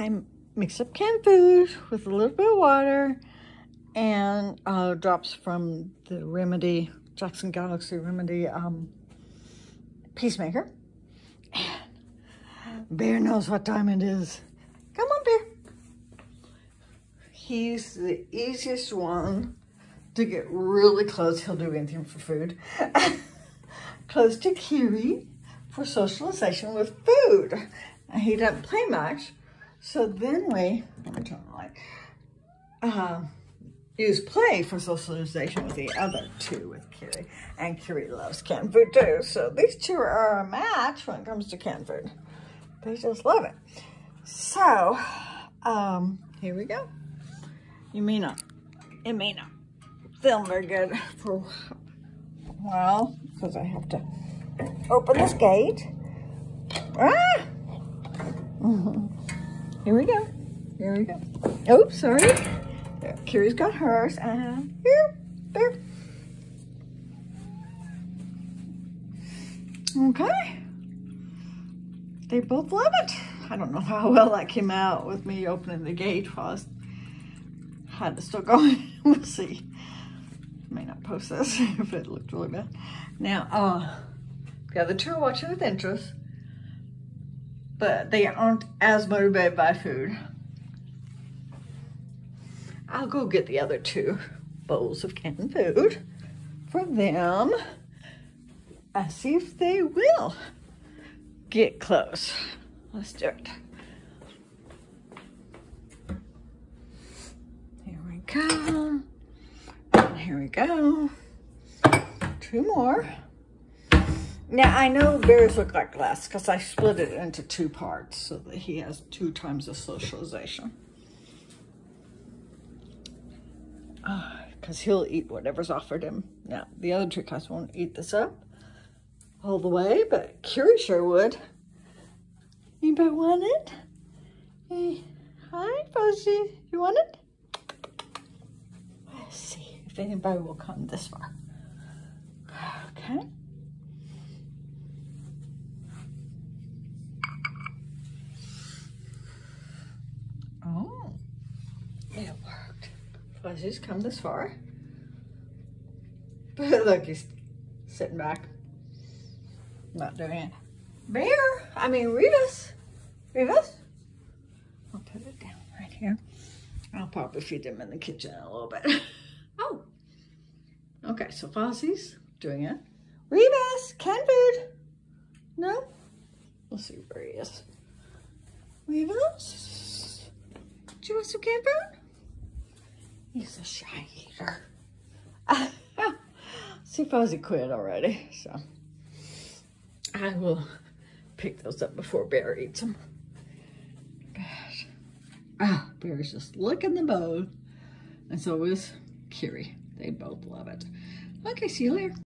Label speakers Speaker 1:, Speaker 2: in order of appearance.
Speaker 1: I mix up canned food with a little bit of water and uh, drops from the Remedy, Jackson Galaxy Remedy um, Peacemaker. And Bear knows what time it is. Come on, Bear. He's the easiest one to get really close. He'll do anything for food. close to Kiri for socialization with food. He doesn't play much. So then we, let me turn the light, uh, use play for socialization with the other two with Kiri. And Kiri loves canned food too. So these two are a match when it comes to canned food. They just love it. So, um, here we go. You may not, it may not film very good for a while because I have to open this gate. Ah! Here we go. Here we go. Oops, sorry. There, Kiri's got hers, and here, there. Okay. They both love it. I don't know how well that came out with me opening the gate while I had to still going. we'll see. May not post this if it looked really bad. Now, uh, the other two are watching with interest but they aren't as motivated by food. I'll go get the other two bowls of canned food for them and see if they will get close. Let's do it. Here we go. And here we go. Two more. Now, I know bears look like glass because I split it into two parts so that he has two times of socialization. Because uh, he'll eat whatever's offered him. Now, the other two guys won't eat this up all the way, but Kiri sure would. Anybody want it? Hey, hi, Fuzzy. You want it? Let's see if anybody will come this far. Okay. Fuzzy's come this far. But look, he's sitting back, not doing it. Bear, I mean Rebus, Rebus. I'll put it down right here. I'll probably feed them in the kitchen a little bit. oh, okay, so Fuzzy's doing it. Rebus, canned food. No? We'll see where he is. Rebus, do you want some canned food? He's a shy eater. See, Fuzzy quit already, so I will pick those up before Bear eats them. But, ah, Bear's just licking the bone. and so is Kiri. They both love it. Okay, see you later.